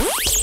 Bye.